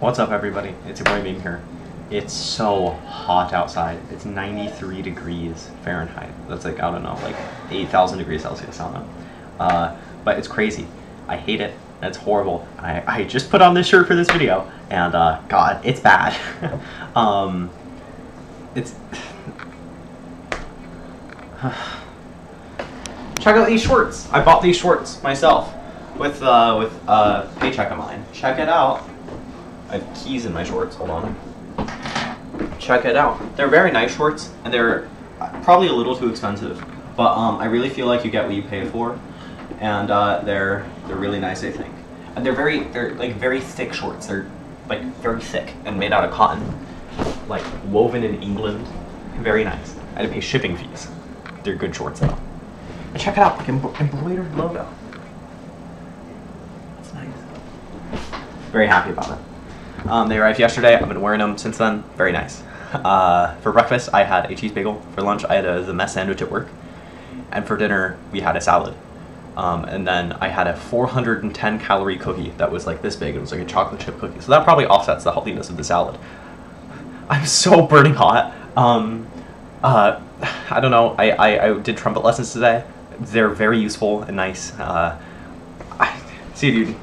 What's up, everybody? It's your boy Meme here. It's so hot outside. It's 93 degrees Fahrenheit. That's like, I don't know, like 8,000 degrees Celsius, I don't know. Uh, but it's crazy. I hate it. It's horrible. I, I just put on this shirt for this video, and uh, God, it's bad. um, it's. Check out these shorts. I bought these shorts myself with uh, with a paycheck of mine. Check it out. I have keys in my shorts. Hold on. Check it out. They're very nice shorts, and they're probably a little too expensive, but um, I really feel like you get what you pay for, and uh, they're they're really nice. I think, and they're very they're like very thick shorts. They're like very thick and made out of cotton, like woven in England. Very nice. I had to pay shipping fees. They're good shorts though. Check it out, like embro- embroidered logo. It's nice. Very happy about it. Um, they arrived yesterday. I've been wearing them since then. Very nice. Uh, for breakfast, I had a cheese bagel. For lunch, I had a, the mess sandwich at work. And for dinner, we had a salad. Um, and then I had a 410 calorie cookie that was like this big. It was like a chocolate chip cookie. So that probably offsets the healthiness of the salad. I'm so burning hot. Um, uh, I don't know. I, I, I did trumpet lessons today. They're very useful and nice. Uh, I, see you, dude.